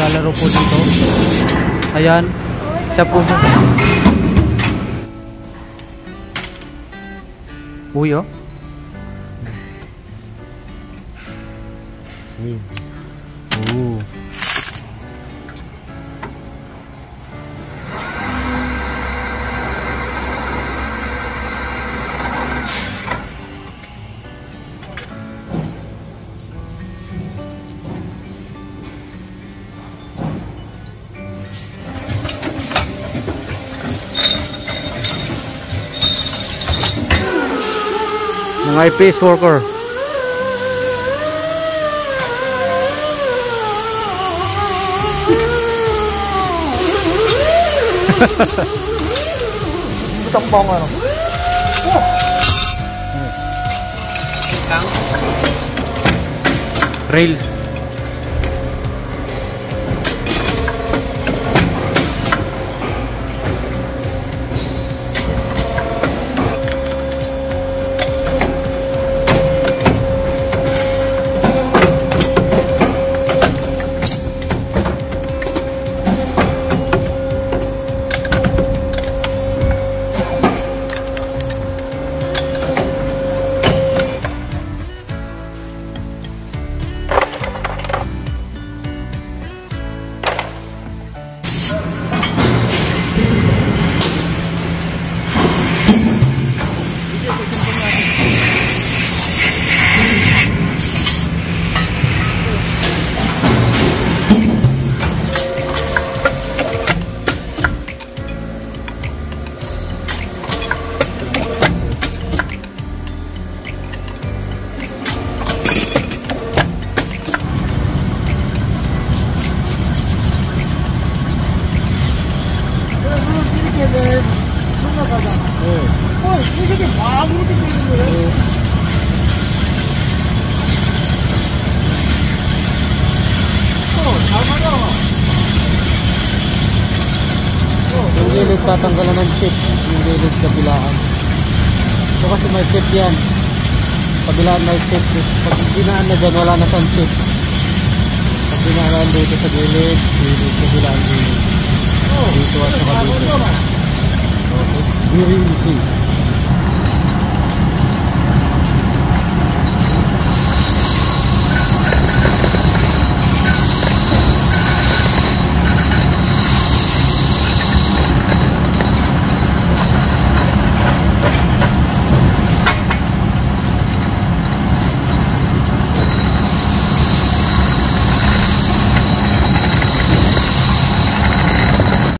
naglalaro po dito. Ayan. Isa po sa... Uy, oh. Mga IPS worker. Butang pa ano. Rails. 어, 이게 막 이렇게 되는 거예요. 어, 잘 맞아. Yung gilid tatanggalan ng chip. Yung gilid kabilaan. So kasi may chip yan. Kabilaan may chip. Pag dinaan na dyan, wala na siyang chip. Pag dinaan dito sa gilid, gilid, kabilaan gilid. Dito at saka dito. Sim, sim.